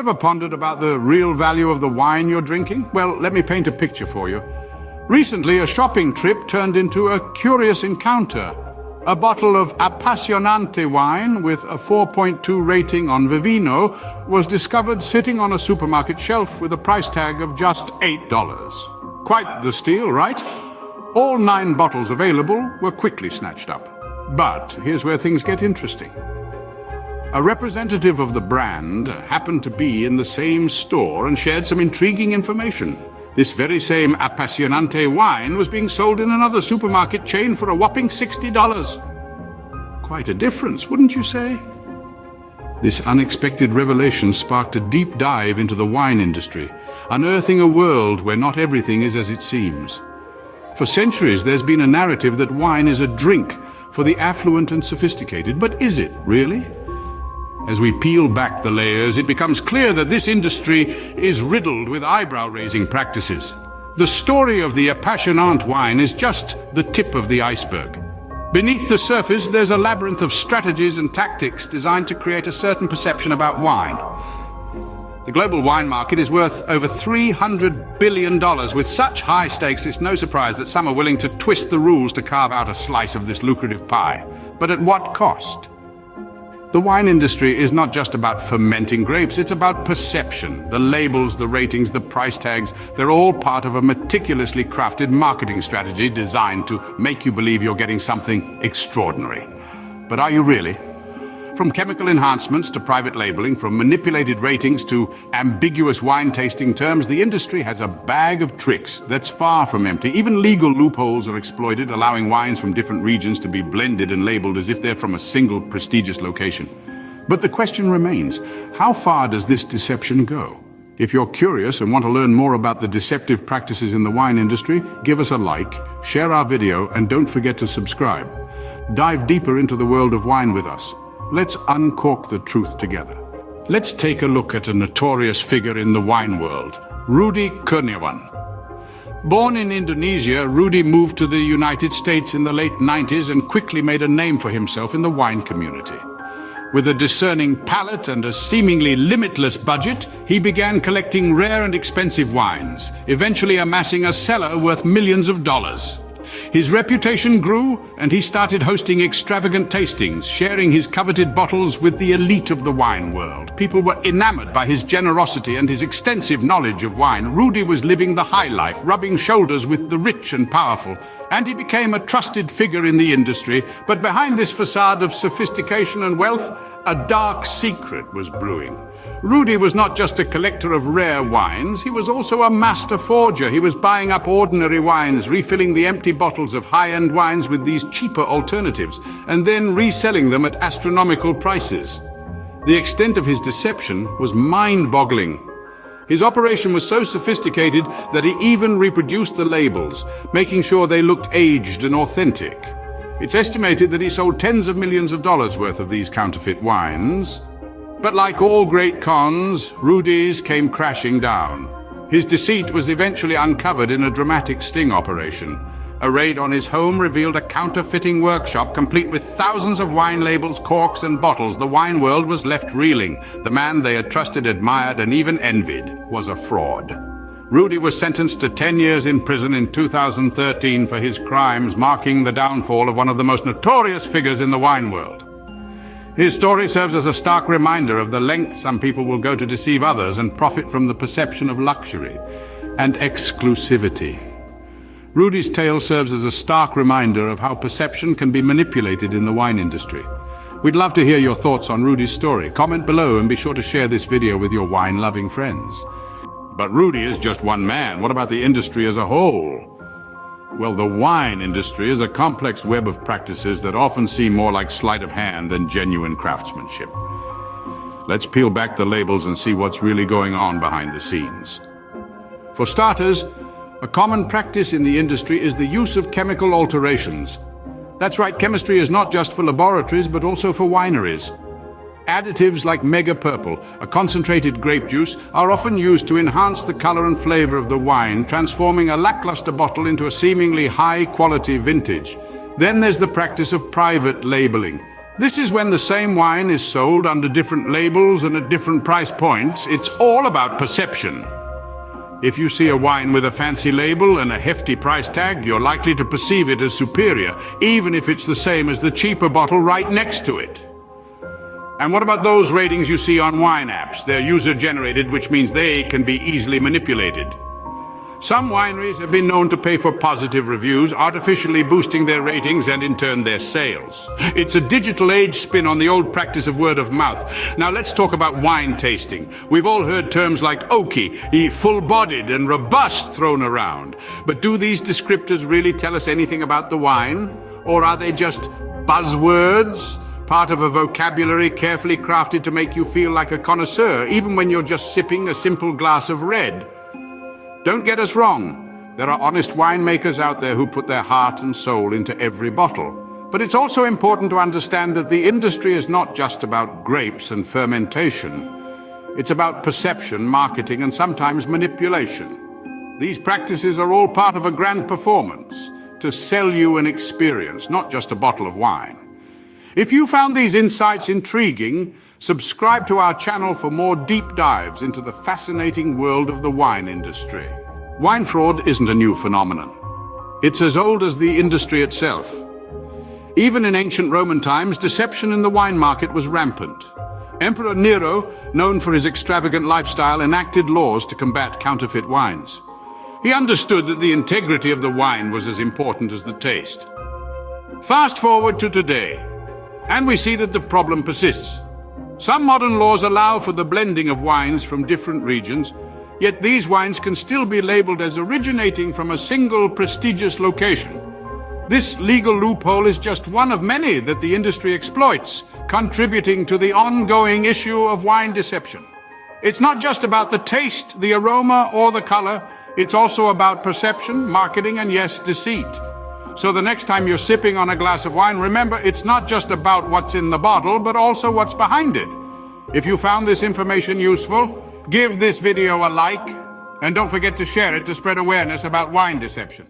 Ever pondered about the real value of the wine you're drinking? Well, let me paint a picture for you. Recently, a shopping trip turned into a curious encounter. A bottle of Appassionante wine with a 4.2 rating on Vivino was discovered sitting on a supermarket shelf with a price tag of just $8. Quite the steal, right? All nine bottles available were quickly snatched up. But here's where things get interesting. A representative of the brand happened to be in the same store and shared some intriguing information. This very same Appassionante wine was being sold in another supermarket chain for a whopping $60. Quite a difference, wouldn't you say? This unexpected revelation sparked a deep dive into the wine industry, unearthing a world where not everything is as it seems. For centuries, there's been a narrative that wine is a drink for the affluent and sophisticated, but is it really? As we peel back the layers, it becomes clear that this industry is riddled with eyebrow-raising practices. The story of the Appassionante wine is just the tip of the iceberg. Beneath the surface, there's a labyrinth of strategies and tactics designed to create a certain perception about wine. The global wine market is worth over $300 billion. With such high stakes, it's no surprise that some are willing to twist the rules to carve out a slice of this lucrative pie. But at what cost? The wine industry is not just about fermenting grapes, it's about perception. The labels, the ratings, the price tags, they're all part of a meticulously crafted marketing strategy designed to make you believe you're getting something extraordinary. But are you really? From chemical enhancements to private labeling, from manipulated ratings to ambiguous wine tasting terms, the industry has a bag of tricks that's far from empty. Even legal loopholes are exploited, allowing wines from different regions to be blended and labeled as if they're from a single prestigious location. But the question remains, how far does this deception go? If you're curious and want to learn more about the deceptive practices in the wine industry, give us a like, share our video, and don't forget to subscribe. Dive deeper into the world of wine with us. Let's uncork the truth together. Let's take a look at a notorious figure in the wine world, Rudy Kurniawan. Born in Indonesia, Rudy moved to the United States in the late 90s and quickly made a name for himself in the wine community. With a discerning palate and a seemingly limitless budget, he began collecting rare and expensive wines, eventually amassing a cellar worth millions of dollars. His reputation grew, and he started hosting extravagant tastings, sharing his coveted bottles with the elite of the wine world. People were enamored by his generosity and his extensive knowledge of wine. Rudy was living the high life, rubbing shoulders with the rich and powerful, and he became a trusted figure in the industry. But behind this facade of sophistication and wealth, a dark secret was brewing. Rudy was not just a collector of rare wines, he was also a master forger. He was buying up ordinary wines, refilling the empty bottles of high-end wines with these cheaper alternatives, and then reselling them at astronomical prices. The extent of his deception was mind-boggling. His operation was so sophisticated that he even reproduced the labels, making sure they looked aged and authentic. It's estimated that he sold tens of millions of dollars worth of these counterfeit wines, but like all great cons, Rudy's came crashing down. His deceit was eventually uncovered in a dramatic sting operation. A raid on his home revealed a counterfeiting workshop complete with thousands of wine labels, corks and bottles. The wine world was left reeling. The man they had trusted, admired and even envied was a fraud. Rudy was sentenced to 10 years in prison in 2013 for his crimes, marking the downfall of one of the most notorious figures in the wine world. His story serves as a stark reminder of the lengths some people will go to deceive others and profit from the perception of luxury and exclusivity. Rudy's tale serves as a stark reminder of how perception can be manipulated in the wine industry. We'd love to hear your thoughts on Rudy's story. Comment below and be sure to share this video with your wine-loving friends. But Rudy is just one man. What about the industry as a whole? Well, the wine industry is a complex web of practices that often seem more like sleight of hand than genuine craftsmanship. Let's peel back the labels and see what's really going on behind the scenes. For starters, a common practice in the industry is the use of chemical alterations. That's right, chemistry is not just for laboratories, but also for wineries. Additives like Mega Purple, a concentrated grape juice, are often used to enhance the color and flavor of the wine, transforming a lackluster bottle into a seemingly high-quality vintage. Then there's the practice of private labeling. This is when the same wine is sold under different labels and at different price points. It's all about perception. If you see a wine with a fancy label and a hefty price tag, you're likely to perceive it as superior, even if it's the same as the cheaper bottle right next to it. And what about those ratings you see on wine apps? They're user-generated, which means they can be easily manipulated. Some wineries have been known to pay for positive reviews, artificially boosting their ratings and in turn their sales. It's a digital age spin on the old practice of word of mouth. Now let's talk about wine tasting. We've all heard terms like oaky, full-bodied and robust thrown around. But do these descriptors really tell us anything about the wine? Or are they just buzzwords? Part of a vocabulary carefully crafted to make you feel like a connoisseur, even when you're just sipping a simple glass of red. Don't get us wrong. There are honest winemakers out there who put their heart and soul into every bottle. But it's also important to understand that the industry is not just about grapes and fermentation. It's about perception, marketing, and sometimes manipulation. These practices are all part of a grand performance to sell you an experience, not just a bottle of wine. If you found these insights intriguing, Subscribe to our channel for more deep dives into the fascinating world of the wine industry. Wine fraud isn't a new phenomenon. It's as old as the industry itself. Even in ancient Roman times, deception in the wine market was rampant. Emperor Nero, known for his extravagant lifestyle, enacted laws to combat counterfeit wines. He understood that the integrity of the wine was as important as the taste. Fast forward to today, and we see that the problem persists. Some modern laws allow for the blending of wines from different regions, yet these wines can still be labeled as originating from a single prestigious location. This legal loophole is just one of many that the industry exploits, contributing to the ongoing issue of wine deception. It's not just about the taste, the aroma, or the color, it's also about perception, marketing, and yes, deceit. So the next time you're sipping on a glass of wine, remember it's not just about what's in the bottle, but also what's behind it. If you found this information useful, give this video a like, and don't forget to share it to spread awareness about wine deception.